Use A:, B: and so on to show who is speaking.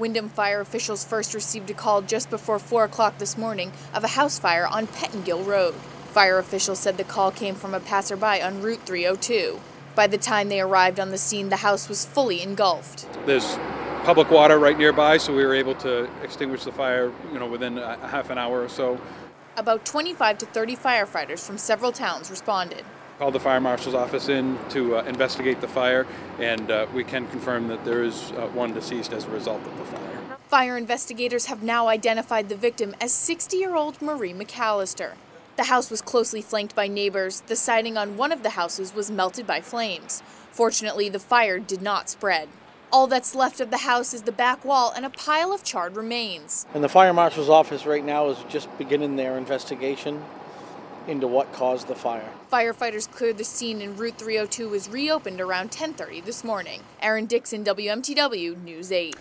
A: Windham fire officials first received a call just before 4 o'clock this morning of a house fire on Pettingill Road. Fire officials said the call came from a passerby on Route 302. By the time they arrived on the scene, the house was fully engulfed.
B: There's public water right nearby, so we were able to extinguish the fire, you know, within a half an hour or so.
A: About 25 to 30 firefighters from several towns responded.
B: Called the fire marshal's office in to uh, investigate the fire, and uh, we can confirm that there is uh, one deceased as a result of the fire.
A: Fire investigators have now identified the victim as 60 year old Marie McAllister. The house was closely flanked by neighbors. The siding on one of the houses was melted by flames. Fortunately, the fire did not spread. All that's left of the house is the back wall and a pile of charred remains.
C: And the fire marshal's office right now is just beginning their investigation into what caused the fire.
A: Firefighters cleared the scene and Route 302 was reopened around 10:30 this morning. Erin Dixon, WMTW News 8.